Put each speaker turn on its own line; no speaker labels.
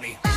money.